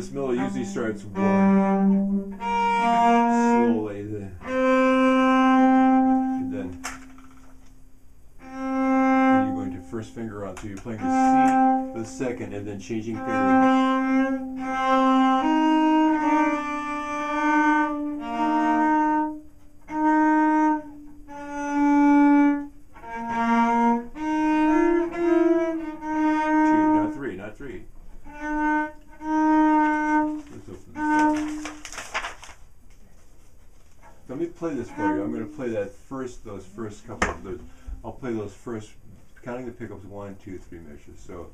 this melody usually um, starts one slowly, then, and then and you're going to first finger on. So you're playing the C, the second, and then changing finger. Two, not three, Let me play this for you. I'm going to play that first, those first couple of those. I'll play those first, counting the pickups one, two, three measures. So.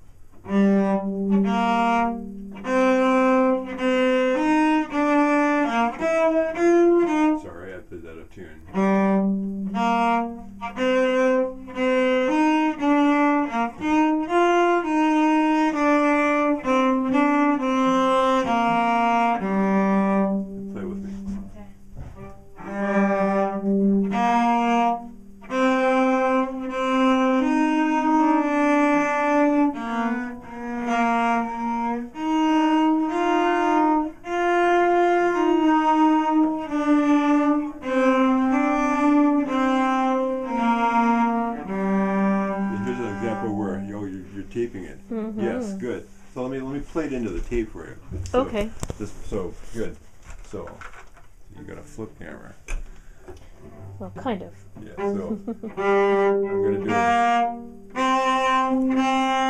You're, taping it. Mm-hmm. Yes, good. So let me let me play it into the tape for you. So Okay. This so good. So you got a flip camera. Well, kind of. Yeah. So I'm gonna do it.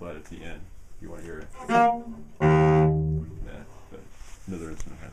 flat at the end. You want to hear it? Um. Yeah, but another instrument has.